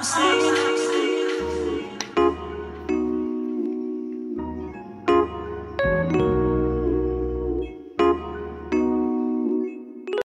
I'm saying.